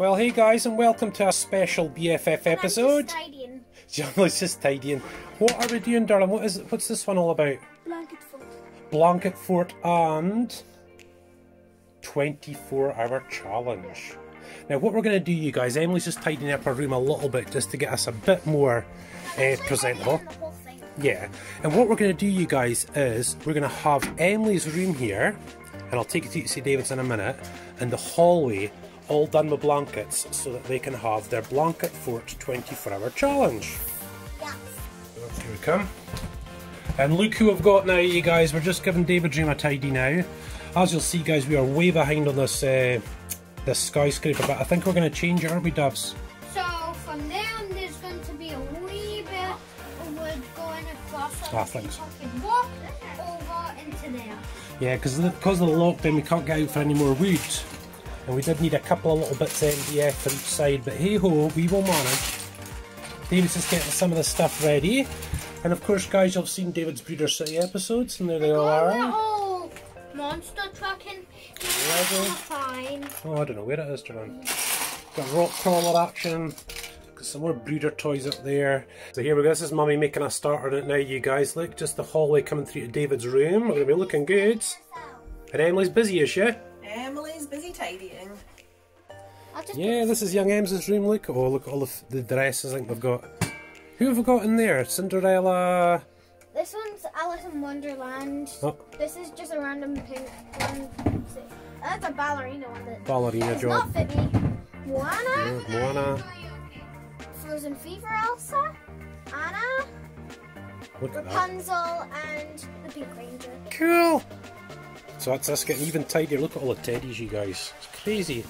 Well, hey guys, and welcome to a special BFF episode. John's just tidying. What are we doing, darling? What is what's this one all about? Blanket fort. Blanket Fort and 24 hour challenge. Now, what we're going to do, you guys, Emily's just tidying up her room a little bit just to get us a bit more uh, presentable. The whole thing. Yeah, and what we're going to do, you guys, is we're going to have Emily's room here, and I'll take you to see David's in a minute, and the hallway all done with blankets so that they can have their Blanket Fort 24 hour challenge. Yes. Here we come. And look who we've got now, you guys. We're just giving David Dream a tidy now. As you'll see, guys, we are way behind on this uh, this skyscraper, but I think we're going to change it, aren't we, Dubs? So from there on, there's going to be a wee bit of wood going across. So I think so. walk over into there. Yeah, because because of the lockdown, we can't get out for any more wood. And we did need a couple of little bits of MDF for each side, but hey ho, we will manage. David's just getting some of the stuff ready. And of course, guys, you've seen David's Bruder City episodes, and there they all are. monster trucking. Lego. Fine. Oh, I don't know where it is, John. Got rock crawler action. Got some more Bruder toys up there. So here we go. This is Mummy making a start on it now, you guys. Look, just the hallway coming through to David's room. We're going to be looking good. And Emily's busy, is she? Emily's busy tidying. Yeah, this is young Em's room. Look, oh, look at all the, the dresses I think we've got. Who have we got in there? Cinderella. This one's Alice in Wonderland. Oh, This is just a random pink one. That's a ballerina one. That ballerina does job. not fit me. Moana. Yeah, Moana. Frozen Fever Elsa. Anna. Look at that. Rapunzel and the Pink Ranger. Cool. So that's us getting even tidier. Look at all the teddies, you guys. It's crazy.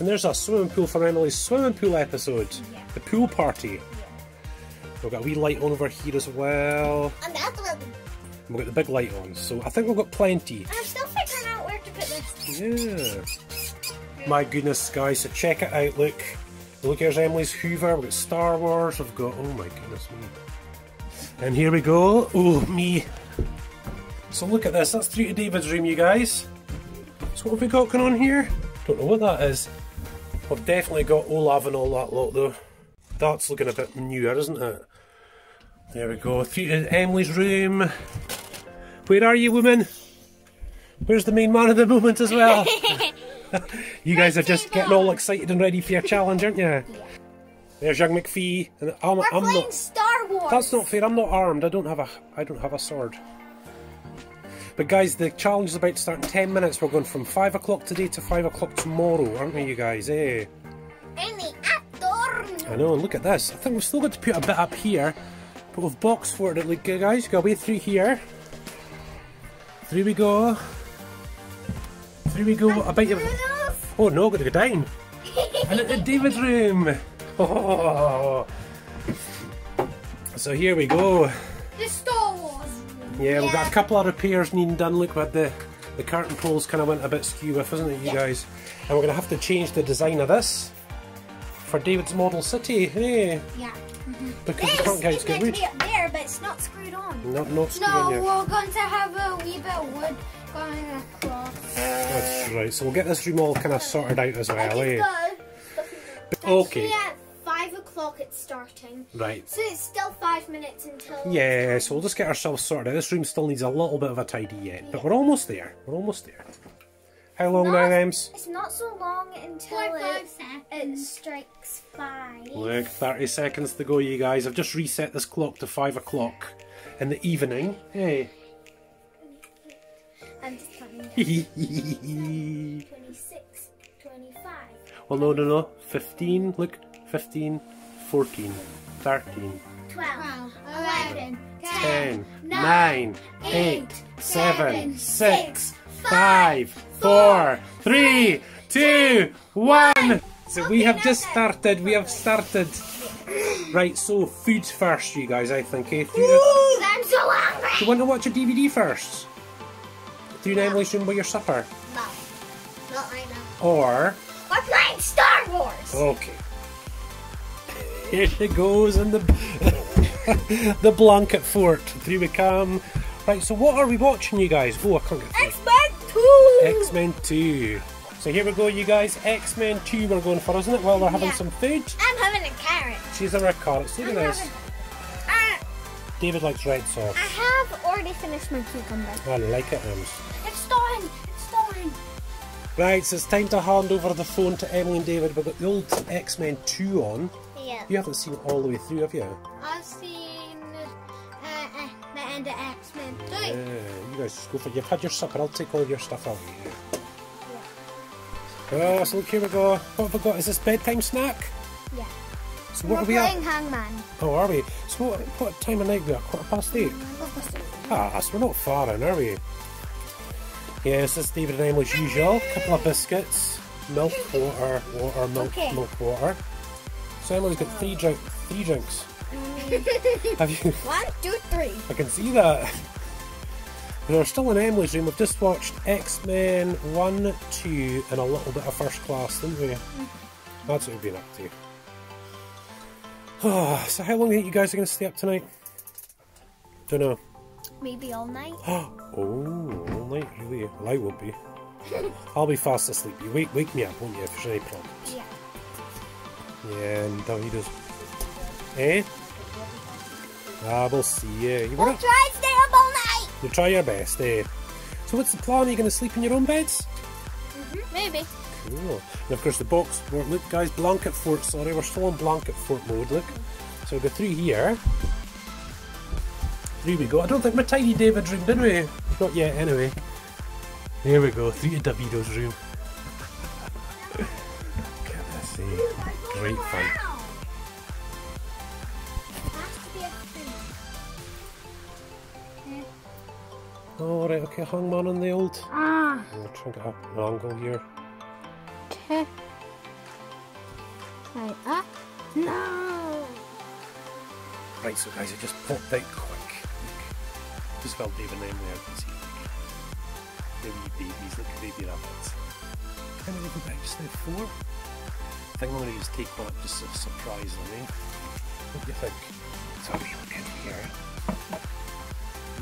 And there's a swimming pool for Emily's swimming pool episode. Yeah. The pool party. We've got a wee light on over here as well. And that's what We've got the big light on. So I think we've got plenty. I'm still figuring out where to put this. Yeah. My goodness, guys. So check it out. Look. Look, here's Emily's Hoover. We've got Star Wars. We've got. Oh my goodness me. And here we go. Oh, me. So look at this. That's through to David's room, you guys. So what have we got going on here? Don't know what that is. I've definitely got Olaf and all that lot, though. That's looking a bit newer, isn't it? There we go. Through to Emily's room. Where are you, woman? Where's the main man of the moment as well? you guys are just getting all excited and ready for your challenge, aren't you? There's young McPhee, and I'm, We're I'm playing not. Star Wars. That's not fair. I'm not armed. I don't have a. I don't have a sword. But guys, the challenge is about to start in ten minutes. We're going from five o'clock today to five o'clock tomorrow, aren't we, you guys? Eh? In the actor. I know. And look at this. I think we've still got to put a bit up here, but we've boxed for it. Look, guys, go way through here. Through we go. Through we go. I bet you. Oh no, got to go down. And at the David's room. Oh. So here we go. The Yeah, we've got a couple of repairs needing done. Look, but the the curtain poles kind of went a bit skew with, isn't it, you guys? And we're going to have to change the design of this for David's model city. Hey, Yeah. because we This can't get is to get wood. be up there, but it's not screwed on. Not not screwed No, you. we're going to have a wee bit of wood going across. That's right. So we'll get this room all kind of sorted out as well. Eh? Okay. Actually, at five o'clock it's starting. Right. So it's still five minutes until. Yeah, so we'll just get ourselves sorted out. This room still needs a little bit of a tidy yet, but we're almost there. We're almost there. How long now, Ems? It's not so long until it, it strikes five. Look, 30 seconds to go, you guys. I've just reset this clock to 5 o'clock in the evening. Hey. I'm just counting down. 26, 25. well, no, no, no. 15, look. 15, 14, 13, 12, 11, 10, 9, 8, 7, 6, 5, 4, 3, 2, 1. So we have just started. We have started. Right, so food first, you guys, I think. Eh? The- I'm so hungry! Do you want to watch a DVD first? Through an Emily's room with your supper? No, not right now. Or. We're playing Star Wars! Okay. Here she goes in the the blanket fort. Through we come. Right, so what are we watching, you guys? Oh, I can't get. X-Men 2! X Men 2. So here we go, you guys. X Men 2 we're going for, isn't it? While we're having Yeah. some food. I'm having a carrot. She's a red carrots. Look at this. David likes red sauce. I have already finished my cucumber. I like it, Ems. It's done. It's done. Right, so it's time to hand over the phone to Emily and David. We've got the old X Men 2 on. You haven't seen all the way through, have you? I've seen uh, uh, the end of X Men Yeah, 3. you guys just go for it. You've had your supper. I'll take all your stuff out. Oh, so look, here we go. What have we got? Is this bedtime snack? Yeah. So what We're are we playing at? Hangman. Oh, are we? So what, what time of night we at? Quarter past eight? Ah, so we're not far in, are we? Yes, this is David and Emily's usual. couple of biscuits, milk, water, water, milk, Okay. milk, water. So Emily's got three drink, three drinks. Mm. Have you? One, two, three. I can see that. We're still in Emily's room. We've just watched X Men 1, 2, and a little bit of First Class, didn't we? Mm. That's what we've been up to. Oh, so, how long do you think you guys are going to stay up tonight? Don't know. Maybe all night. oh, all night, really? Well, I won't be. I'll be fast asleep. You wake, wake me up, won't you, if there's any problems? Yeah. Yeah, and Davido's. Eh? Ah, we'll see. Yeah, you We'll wanna, try to stay up all night. you try your best, eh? So, what's the plan? Are you going to sleep in your own beds? Mhm, Maybe. Cool. And of course, the box. well, Look, guys, blanket fort. Sorry, we're still on blanket fort mode. Look. So we've got three here. Three we go. I don't think we're tiny David's room, did we? Not yet, anyway. Here we go. Three to Davido's room. Great fun. Oh, right, okay, hangman on on the old. Ah. I'll try and get up an angle here. Okay. Right up. No. Right, so guys, it just popped out quick. Just felt David name there, you can see. Maybe babies, look at baby rabbits. How many go back just now? Four? I think I'm going to use take one up just to surprise them, eh? What do you think? So we look in here.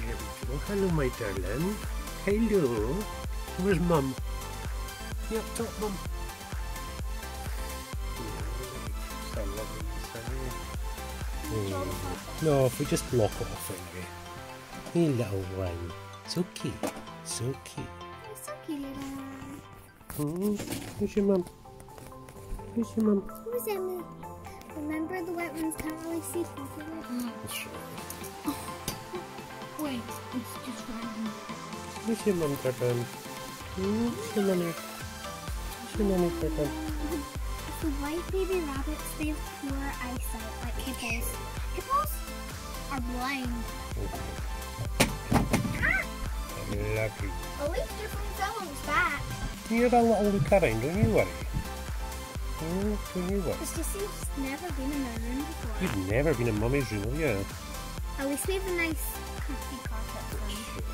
Here we go. Hello, my darling. Hello. Where's mum? Yep, top mum. So lovely, so no, if we just block it off anyway. Hey, little one. It's okay. It's okay. It's so cute, little one. Hmm? Who's your mum? Who's your mum? Who's Emily? Remember the white ones can't really see people. That's right. Wait, it's just random. Who's your mum, Turpin? Hmm? Who's your mummy? Who's your mummy, Turpin? The white baby rabbits, they have poor eyesight, like hippos. Hippos are blind. Lucky. At least they're from someone's back. You have a little look don't you worry? Hmm? Don't you worry? Because Jesse's never been in our room before. You've never been in mummy's room, have you? At least we have a nice comfy carpet for them.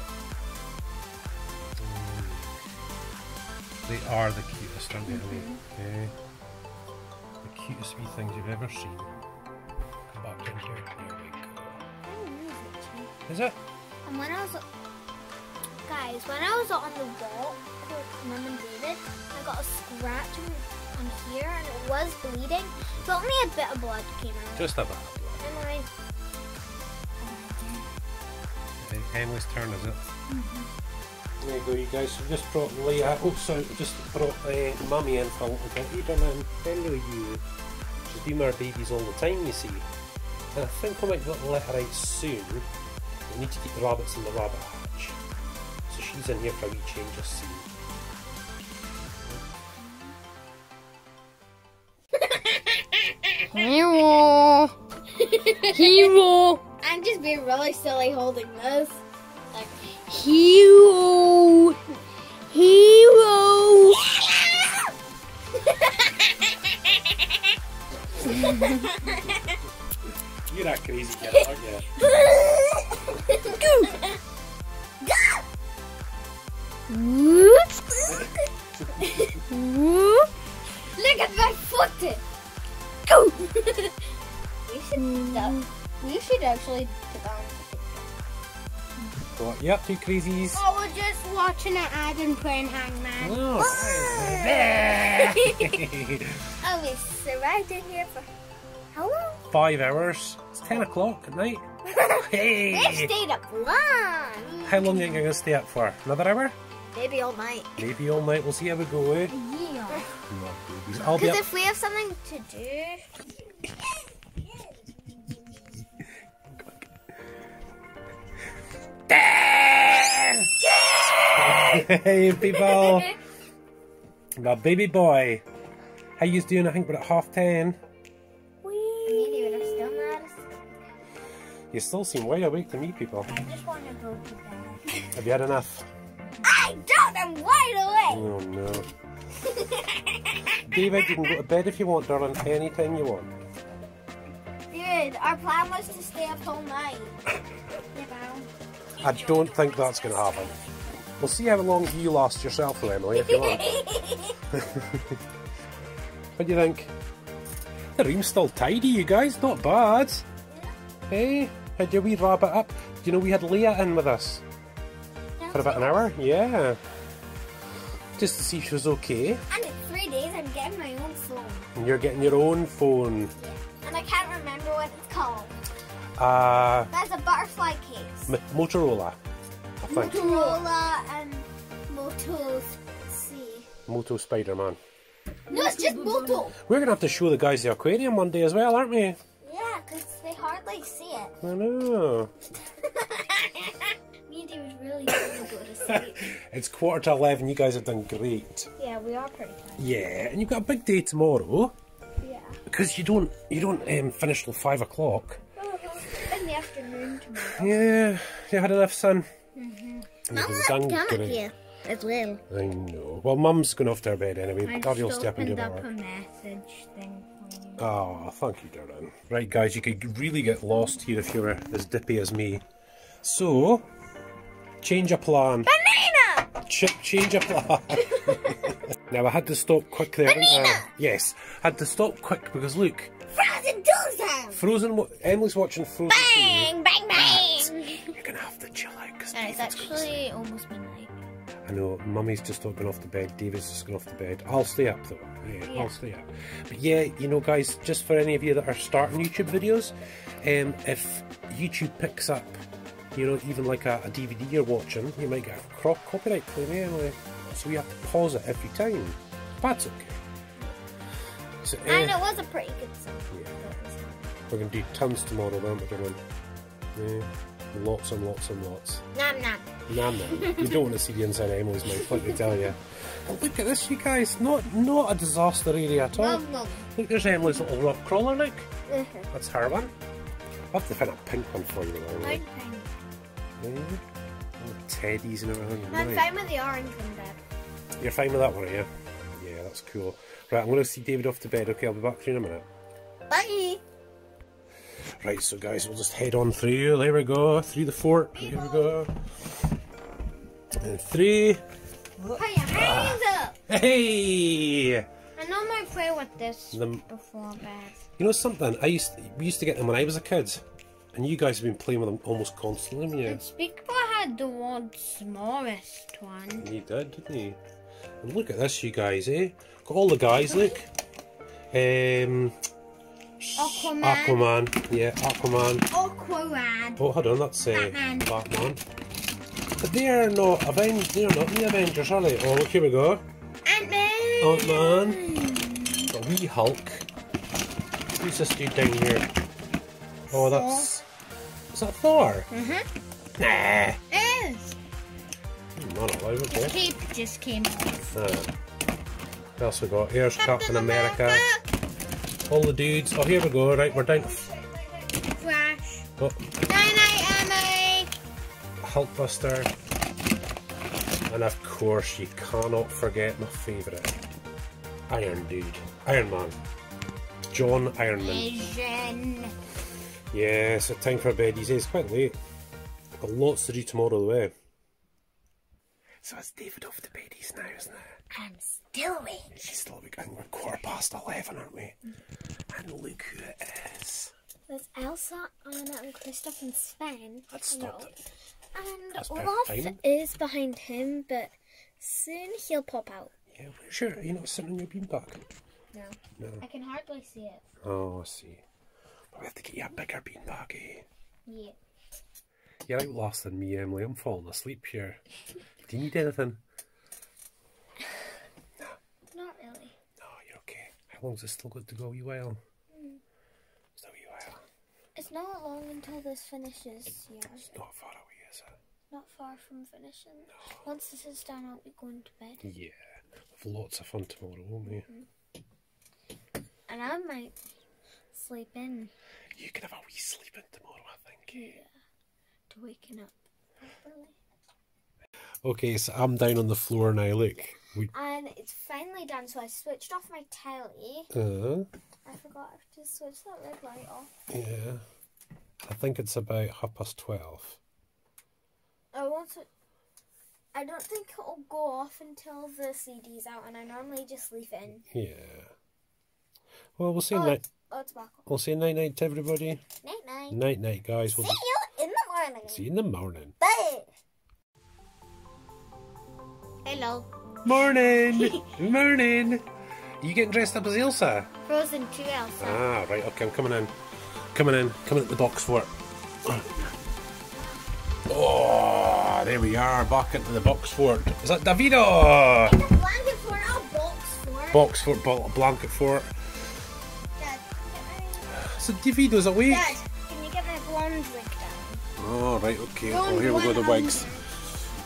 They are the cutest, aren't they? Yeah. The cutest wee things you've ever seen. Come back in here. There we go. Oh, is it, Is it? And when I was, guys, when I was on the wall with Mum and David, I got a scratch on, on here and it was bleeding, but only a bit of blood came out. Just a bit. And I, Emily's turn, is it? There you go, you guys. So just brought Leah. Oh, sorry, just brought uh, Mummy in for a little bit. Hey, darling. Hello, you. She's been with her babies all the time, you see. And I think I might be able to let her out soon. We need to keep the rabbits in the rabbit hatch. So she's in here for a wee change of scene. Hero! Hero! I'm just being really silly holding this. Like, hero! Hero! You're that crazy kid, aren't you? Look at my foot! Go! we should actually put on So what you up to, crazies? I was just watching an ad and playing Hangman. Oh, I survived surrounded here for how long? Five hours. It's ten o'clock at night. They Hey! stayed up long. How long are you going to stay up for? Another hour? Maybe all night. Maybe all night. We'll see how we go, eh? Yeah. Not babies. I'll be Because if we have something to do, hey, people! My baby boy. How you doing? I think we're at half ten. maybe we're still not. You still seem wide awake to me, people. I just want to go to bed. Have you had enough? I don't. I'm wide awake. Oh no. David, you can go to bed if you want, darling, anytime you want. Dude, our plan was to stay up all night. I don't think that's going to happen. We'll see how long you last yourself, though, Emily, if you want. what do you think? The room's still tidy, you guys. Not bad. Hey, had your wee rabbit up? Do you know we had Leah in with us for about an hour? Yeah. Just to see if she was okay. And in three days, I'm getting my own phone. And you're getting your own phone. Yeah. And I can't remember what it's called. Uh, That's a butterfly case. M- Motorola, I think. Motorola and Moto C. Moto Spider-Man. No, it's just Moto. We're going to have to show the guys the aquarium one day as well, aren't we? Yeah, because they hardly see it. I know. Me and David really want to go to sleep. It's quarter to 11. You guys have done great. yeah, we are pretty tired. Yeah, and you've got a big day tomorrow Yeah. because you don't you don't um, finish till five o'clock. Oh, In the afternoon tomorrow. Yeah, you had enough sun. You've done great. as well. I know. Well, Mum's going off to her bed anyway. Daddy will stay up and her up a work. message thing. Oh, thank you, darling. Right, guys, you could really get lost here if you were as dippy as me. So, change a plan. Banana! Ch- change a plan. now, I had to stop quick there. didn't I? Uh, yes, had to stop quick because look, Frozen Dozen! Frozen. Emily's watching Frozen. Bang, bang, bang! You're gonna have to chill out because And it's actually almost midnight. I know Mummy's just not gone off the bed. David's just gone off the bed. I'll stay up though. Yeah, Yeah. I'll stay up. But yeah, you know, guys, just for any of you that are starting YouTube videos, um, if YouTube picks up, you know, even like a, a DVD you're watching, you might get a copyright claim anyway. So we have to pause it every time. That's okay. Uh, And it was a pretty good song. Yeah. we're gonna do tons tomorrow, aren't we, darling? Yeah, lots and lots and lots. Nom nom. Nah, man. you don't want to see the inside of Emily's mouth, let me tell you. But look at this, you guys. Not not a disaster area at all. Nom nom. Look, there's Emily's little rock crawler, look. Mhm. That's her one. I'll have to find a pink one for you, though. Emily. fine. Yeah. All the teddies and everything. I'm Right. fine with the orange one, Dad. You're fine with that one, are you? Yeah, that's cool. Right, I'm going to see David off to bed. Okay, I'll be back through in a minute. Bye! Right, so guys, we'll just head on through. There we go. Through the fort. Here we go. And three. Put your hands up! Hey! I normally play with this The- before bed. You know something? I used we used to get them when I was a kid, and you guys have been playing with them almost constantly, haven't you? And Speakable had the world's smallest one. He did, didn't you? And look at this, you guys, eh? Got all the guys, look. Um, Aquaman. Aquaman, yeah, Aquaman. Aquarad. Oh, hold on, that's uh, Batman. Batman. But they are not Avengers. They are not the Avengers, are they? Oh, look, here we go. Ant-Man. Ant Man. A wee Hulk. Who's this dude down here? Oh, that's. Is that Thor? Mm-hmm. Nah. Is. Not alive, His okay. cape just came off. Uh, what else we got? Here's Captain America. All the dudes. Oh, here we go. Right, we're down. Flash. Oh, Night night, Emily. Hulkbuster. And of course, you cannot forget my favourite Iron Dude. Iron Man. John Ironman. Vision. Yeah, it's a time for bed. He says it's quite late. Got lots to do tomorrow, though. So it's David off to bed. He's now, isn't it? I'm still awake. She's still awake. And we're quarter past eleven, aren't we? And look who it is. There's Elsa, Anna, and Kristoff and Sven. Let's stop it. And That's Olaf is behind him, but soon he'll pop out. Yeah, your, are you not sitting on your beanbag? No. No. I can hardly see it. Oh, I see. But we have to get you a bigger beanbag, eh? Yeah. You're out last than me, Emily. I'm falling asleep here. Do you need anything? No. Not really. No, you're okay. How long's it still got to go? Wee while? Hmm. Still a wee while. It's not long until this finishes. Yeah. It's not far away, is it? Not far from finishing. Once this is done, I'll be going to bed. Yeah. We've lots of fun tomorrow, won't we? Mm-hmm. And I might sleep in You can have a wee sleep in tomorrow, I think. Yeah. to waking up properly. Okay, so I'm down on the floor now. Look. We, And it's finally done, so I switched off my telly. uh, I forgot to switch that red light off. yeah. I think it's about half past twelve. I want to. I don't think it'll go off until the CD's out, and I normally just leave it in. Yeah. Well, we'll see. Oh, night. oh, it's back. We'll say night night to everybody. Night night. Night night, guys. We'll See you in the morning. see you in the morning. Bye. Hello. Morning. morning. You getting dressed up as Elsa? Frozen 2 Elsa. Ah, right. Okay, I'm coming in. Coming in. Coming at the box for it. Oh, there we are. Back into the box fort. Is that Davido? It's a blanket for our box for. Box fort, bl- blanket fort. Dad, So Davido's awake. Dad, can you get my blonde wig down? Oh, right. Okay. Don't Oh, here we go. The wigs.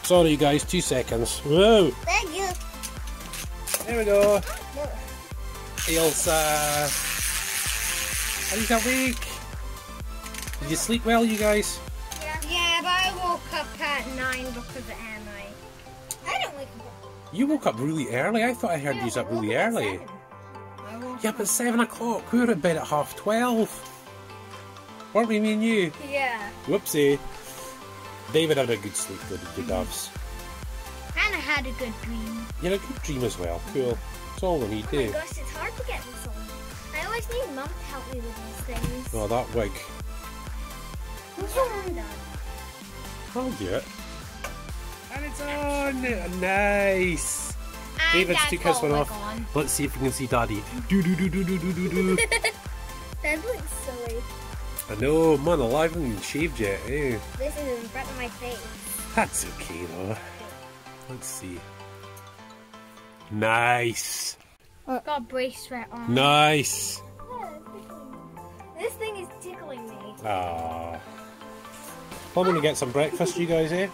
Sorry, guys. Two seconds. Whoa. Thank you. There we go. Elsa. Are you awake? Did you sleep well, you guys? Yeah, yeah, but I woke up at 9 because of Emily. I don't wake up. You woke up really early. I thought I heard you up really early. I Yeah, but seven o'clock. We were in bed at half twelve. Weren't we, me and you? Yeah. Whoopsie. David had a good sleep, though, did the doves. And I had a good dream. You had a good dream as well. Cool. That's all we need, Oh my eh? gosh, it's hard to get this on. I always need mum to help me with these things. Oh, that wig. Who's the one done? I'll do it. And it's on! Nice! And David's Dad's took his one off. on. Let's see if we can see Daddy. Do do do do do do do do. That looks silly. I know, man alive, I haven't even shaved yet, eh? This is in front of my face. That's okay though. Let's see. Nice! Got a bracelet on. Nice! This thing is tickling me. Ah. I'm gonna get some breakfast, you guys, eh?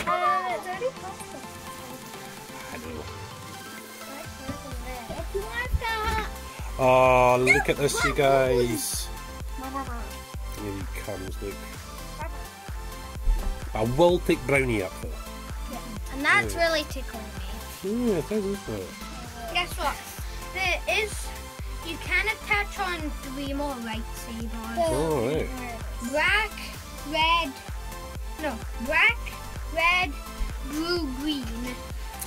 Uh, it's already pasta. I know. If you want that. Oh, look at this, you guys. Here he comes, look. I will take Brownie up though. And that's really tickling me. Yeah, it is, isn't it? Guess what? There is. You can attach on three more lightsabers. Oh, Alright. Black, red. No, black, red, blue, green.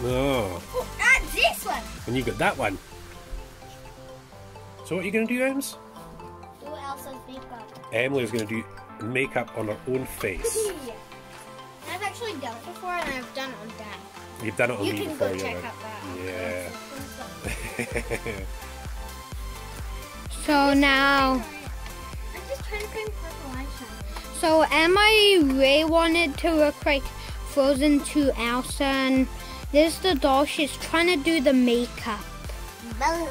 Oh, Oh, that's this one. and you got that one. So what are you going to do, Ems? Do Elsa's makeup. Emily's going to do makeup on her own face. I've actually done it before, and I've done it on Dad. You've done it on You me can before, go you check out that. Yeah. So now. I'm just trying to find purple eyeshadow. So Emma Ray wanted to look like Frozen 2 Elsa, and this is the doll. She's trying to do the makeup. Boom.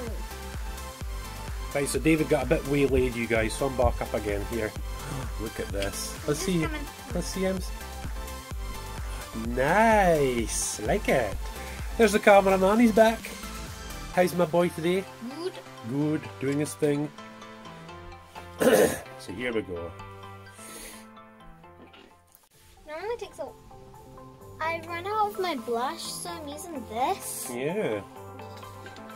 Right, so David got a bit waylaid, you guys, so I'm back up again here. Look at this. Let's see. Let's see him. Nice. Like it. There's the cameraman. He's back. How's my boy today? Good. Good. Doing his thing. so here we go. Normally takes a. I ran out of my blush, so I'm using this. Yeah.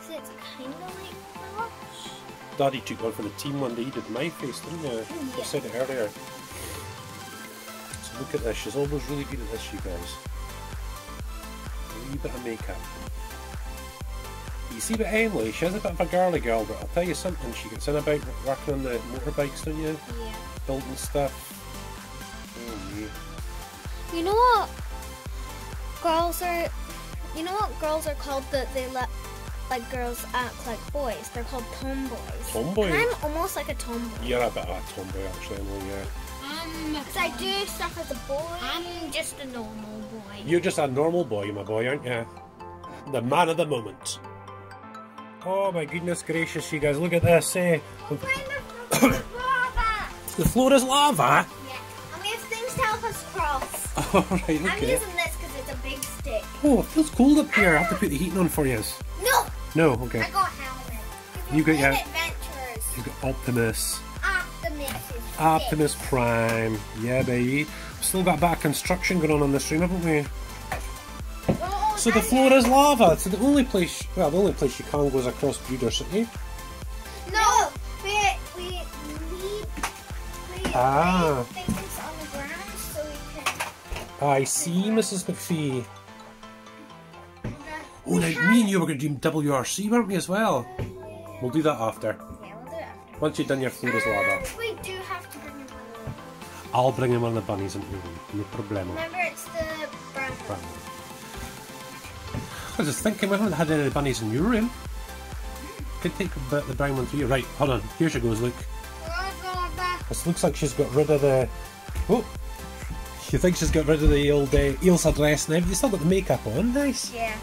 So it's kind of like blush. Daddy took one for the team one day. He did my face, didn't you? I said it earlier. So look at this. She's always really good at this, you guys. A wee bit of makeup. You see, but Emily, she has a bit of a girly girl, but I'll tell you something. She gets in about working on the motorbikes, don't you? Yeah. Building stuff. Oh, yeah. You know what? Girls are. You know what girls are called that they let like girls act like boys? They're called tomboys. Tomboy? And I'm almost like a tomboy. You're a bit of a tomboy, actually, Emily, yeah. I'm, Because I do stuff as a boy. I'm just a normal boy. You're just a normal boy, my boy, aren't you? The man of the moment. Oh my goodness gracious, you guys, look at this, eh? The floor is lava! Yeah. And we have things to help us cross. Alright, okay. I'm using this because it's a big stick. Oh, it feels cold up here. I have to put the heating on for you. No! Okay. I got helmet. You got We're your- adventurers. You've got Optimus. Optimus Optimus Prime. Yeah, baby. We've still got a bit of construction going on in this room, haven't we? big. Oh, So the floor is lava. So the only place, well, the only place you can go is across Bruder City. No, we we need we Ah. things on the ground so we can. I see, Mrs. McPhee. Oh, now me and you were going to do WRC, weren't we, as well? We'll do that after. Yeah, we'll do it after. Once you've done your floor is lava. We do have to bring. I'll bring in one of the bunnies the room. No problemo. Remember, it's the brown one. I was just thinking, we haven't had any bunnies in your room. Could take the, the brown one to you. Right, hold on. Here she goes, look. This looks like she's got rid of the. Oh! You think she's got rid of the old uh, Elsa dress now, but you still got the makeup on. Nice. Yeah,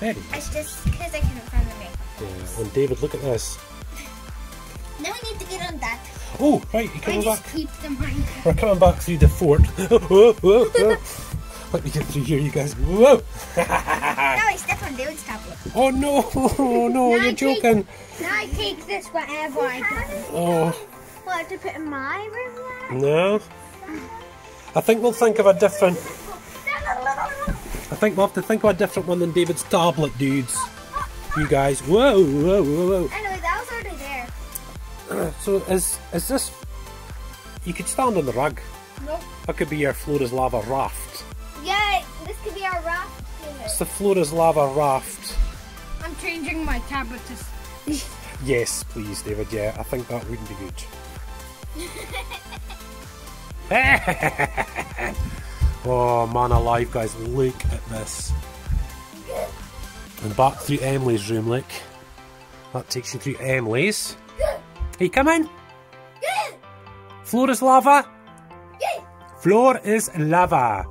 Very it's just because I couldn't find the makeup. Yeah. And David, look at this. Now we need to get on that. Oh, right, you're I coming just back. keep the Minecraft. We're coming back through the fort. Whoa, whoa, whoa. Let me get through here, you guys. Whoa! Now I step on David's tablet. Oh no! Oh no, you're I take- joking. Now I take this wherever I go. Oh. What, to put in my room No. I think we'll think of a different. I think we'll have to think of a different one than David's tablet, dudes. You guys. Whoa, whoa, whoa, whoa. Anyway, that was already there. So is is this? You could stand on the rug. Nope. That could be your floor is lava raft. Yeah, this could be our raft. It's the floor is lava raft. I'm changing my tablet to. Yes, please, David. Yeah, I think that wouldn't be good. oh man alive, guys! Look at this. And back through Emily's room, look. That takes you through Emily's. Hey, come in. Floor is lava. Floor is lava.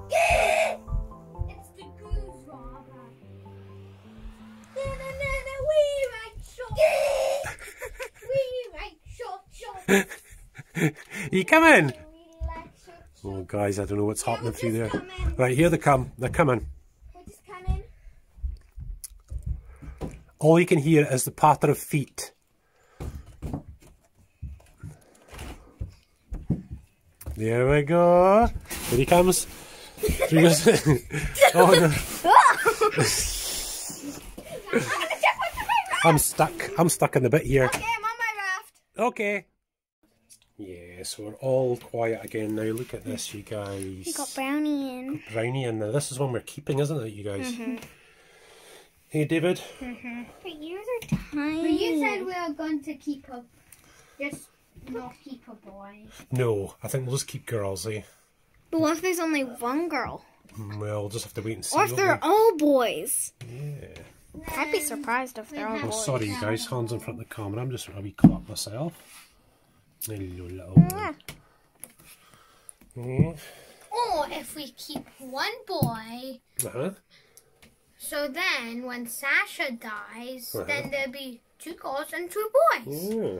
You come in. We like shot, shot. Oh, guys, I don't know what's happening through there. Right, here they come. They're coming. We're just coming. All you can hear is the patter of feet. There we go. Here he comes. Through his- oh no. I'm stuck. I'm stuck in the bit here. Okay, I'm on my raft. Okay. Yes, we're all quiet again now. Look at this, you guys. We got brownie in. brownie in there. This is one we're keeping, isn't it, you guys? Mm-hmm. Hey, David. Mm-hmm. But yours are tiny. But you said we are going to keep a. Just not keep a boy. No, I think we'll just keep girls, eh? But what if there's only one girl? Mm, well, we'll just have to wait and see. Or if they're we? all boys? Yeah. I'd be surprised if they're all I'm boys. sorry, you guys. Hands in front of the camera. I'm just a wee clap myself. Hello, little. Or if we keep one boy, Uh-huh. so then when Sasha dies, Uh-huh. then there'll be two girls and two boys. Yeah.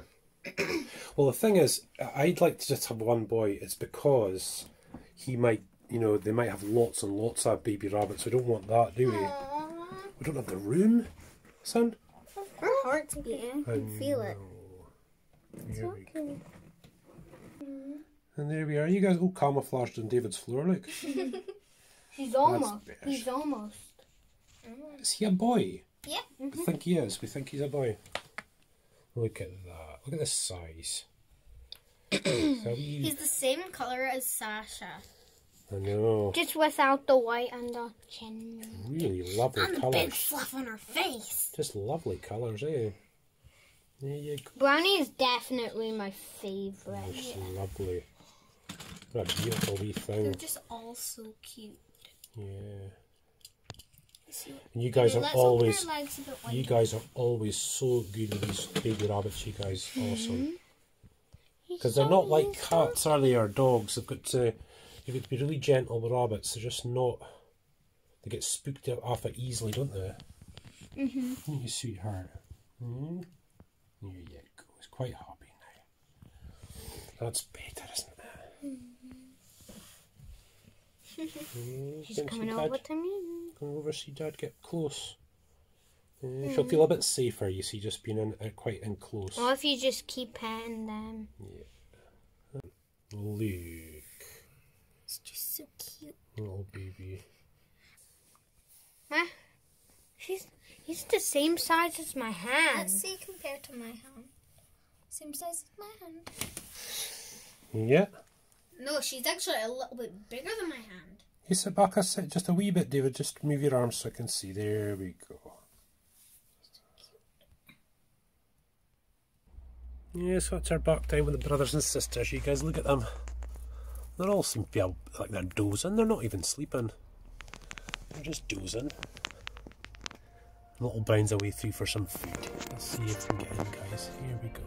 well, the thing is, I'd like to just have one boy. It's because he might, you know, they might have lots and lots of baby rabbits. We don't want that, do we? We don't have the room, son. Our heart's beating. I can feel it. Here we go. And there we are. You guys all camouflaged on David's floor. Look, He's almost. He's almost. is he a boy? Yeah. We think he is. We think he's a boy. Look at that. Look at the size. It's a wee- He's the same color as Sasha. I know. Just without the white and the chin. Really lovely And the big fluff on her face. Just lovely colours, eh? There you go. Brownie is definitely my favorite. It's lovely. What a beautiful wee thing. They're just all so cute. Yeah. And you guys are always open our legs a bit you guys are always so good with these baby rabbits, you guys. Awesome. Because they're not like cats, are they, or dogs? They've got to you've got to be really gentle with rabbits. They're just not they get spooked off it easily, don't they? Mm-hmm. You sweetheart. Mm? There you go. He's quite happy now. That's better, isn't it? Mm, She's can coming see over Dad? to me. Come over, see Dad get close. Uh, She'll feel a bit safer, you see, just being in, uh, quite in close. Or if you just keep petting them. Yeah. Luke, It's just so cute. little baby. Huh? She's he's the same size as my hand. Let's see compared to my hand. Same size as my hand. Yeah. No, she's actually a little bit bigger than my hand. You sit back a sit just a wee bit, David. Just move your arms so I can see. There we go. Yeah, so it's our back time with the brothers and sisters. You guys look at them. They're all seem to be like they're dozing. They're not even sleeping. They're just dozing. Little Brown's away through for some food. Let's see if we can get in, guys. Here we go.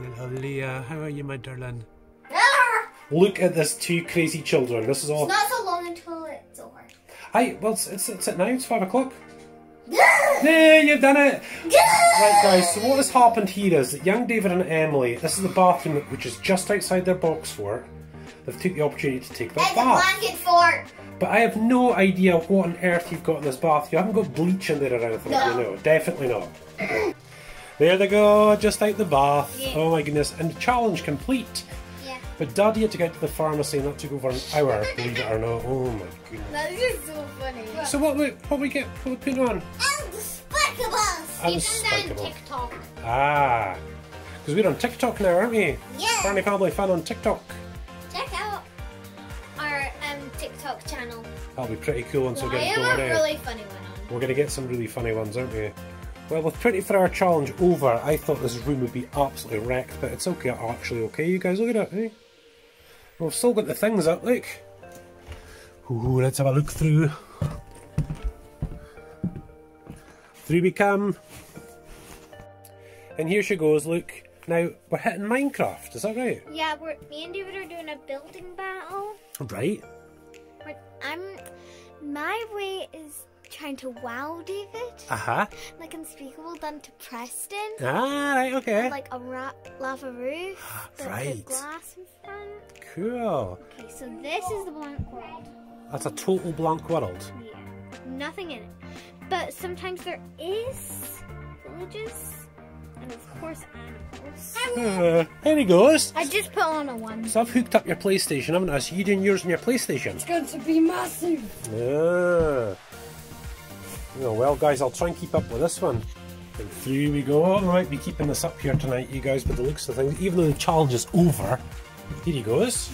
Hey, Little Leah, how are you, my darling? Look at this two crazy children. This is all. It's not so long until it's over. Hi, well, it's, it's, it's at now, it's five o'clock. Yeah, you've done it! Right, guys, so what has happened here is that young David and Emily, this is the bathroom which is just outside their box fort. They've took the opportunity to take their It's a blanket fort. But I have no idea what on earth you've got in this bath. You haven't got bleach in there or anything, No. you know. Definitely not. there they go, just out the bath. Yeah. Oh my goodness. And the challenge complete. Yeah. But Daddy had to get to the pharmacy and that took over an hour, believe it or not. Oh my goodness. That is so funny. So what we what we get what we putting on? TikTok. Ah, because we're on TikTok now, aren't we? Yeah. Birnie Family Fun on TikTok. TikTok channel. That'll be pretty cool once we get going. a really funny one We're gonna get some really funny ones, aren't we? Well, with 24 hour challenge over, I thought this room would be absolutely wrecked, but it's okay, actually okay. You guys look at it, eh? We've still got the things up, look. Ooh, let's have a look through. Through we come. And here she goes, look. Now, we're hitting Minecraft, is that right? Yeah, we're, me and David are doing a building battle. Right. But I'm. My way is trying to wow David. Uh-huh. Like Unspeakable done to Preston. Ah, right, okay. Like a ra- lava roof. but Right. glass in front. Cool. Okay, so this is the blank world. That's a total blank world. Yeah. Nothing in it. But sometimes there is villages. And of course animals. Uh, there he goes. I just put on a one. So I've hooked up your PlayStation, haven't I? So you doing yours on your PlayStation? It's going to be massive. Yeah. Oh, well, guys, I'll try and keep up with this one. And through we go. I might be keeping this up here tonight, you guys, but the looks of things, even though the challenge is over, here he goes.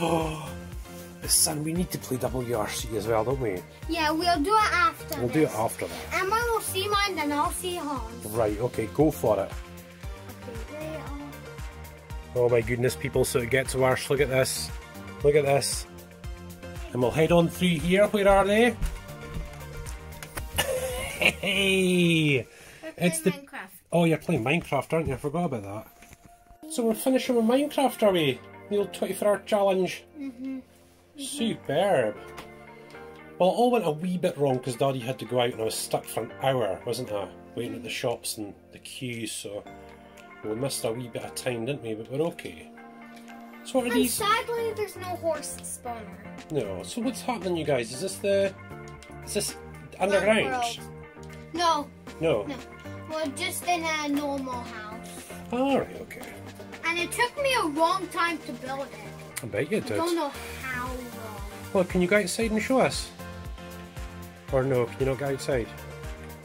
Oh, the sun, we need to play WRC as well, don't we? Yeah, we'll do it after. We'll do it after that. See mine, then I'll see Hans. Right, okay, go for it. Okay, Oh my goodness, people, so it gets worse. Look at this. Look at this. And we'll head on through here. Where are they? Hey! It's the. Minecraft. Oh, you're playing Minecraft, aren't you? I forgot about that. So we're finishing with Minecraft, are we? The old 24 hour challenge. Mm-hmm. Superb. Well, it all went a wee bit wrong because Daddy had to go out and I was stuck for an hour, wasn't I? Waiting at the shops and the queues, so we missed a wee bit of time, didn't we? But we're okay. So what are And these? sadly, there's no horse spawner. No. So what's happening, you guys? Is this the? Is this underground? No, No. no. We're just in a normal house. All right. Okay. And it took me a long time to build it. I bet you I don't know how long. Well, can you go outside and show us? Or no? Can you not go outside?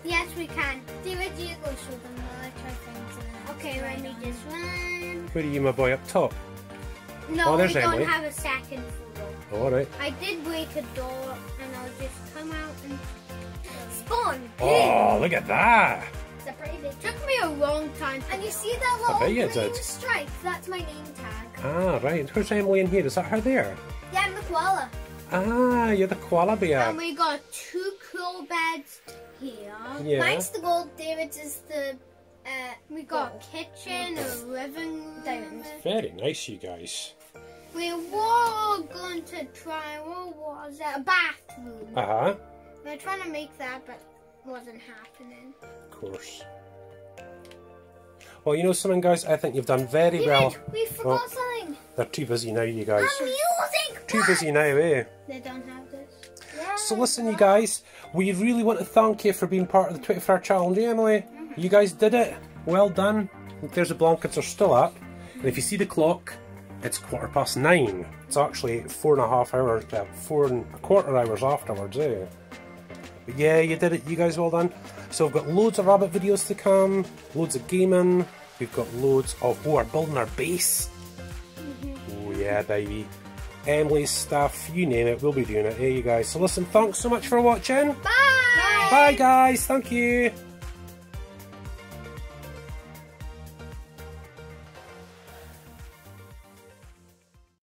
Yes, we can. David, you go show them while I try things. Okay, let me just run. Where are you, my boy? Up top. No, Oh, we there's don't Emily. have a second floor. All right. I did break a door, and I'll just come out and spawn. Oh, look at that! It's a pretty big. Took me a long time. And you see that little you green did. stripe? That's my name tag. Ah, right. Where's Emily in here? Is that her there? Yeah, I'm the koala. Ah, you're the koala bear. And we got two cool beds here. Yeah. Mine's the gold. David's is the uh, We got gold. kitchen, a living room. Diamond. Very nice, you guys. We were going to try, what was it? A bathroom. Uh huh. We are trying to make that, but wasn't happening. Of course. Well, you know something, guys? I think you've done very well. We forgot Oh. something. They're too busy now, you guys. Music. Too busy now, eh? They don't have this. So listen, you guys, we really want to thank you for being part of the 24 hour challenge, Emily. You guys did it. Well done. There's the blankets are still up. And if you see the clock, it's quarter past nine. It's actually four and a half hours, uh, four and a quarter hours afterwards, eh? Yeah, you did it. You guys well done. So we've got loads of rabbit videos to come, loads of gaming. We've got loads of oh, we're building our base. Mm-hmm. Oh yeah, baby. Emily's stuff, you name it, we'll be doing it. Here you guys. So listen, thanks so much for watching. Bye. Bye, guys. Thank you.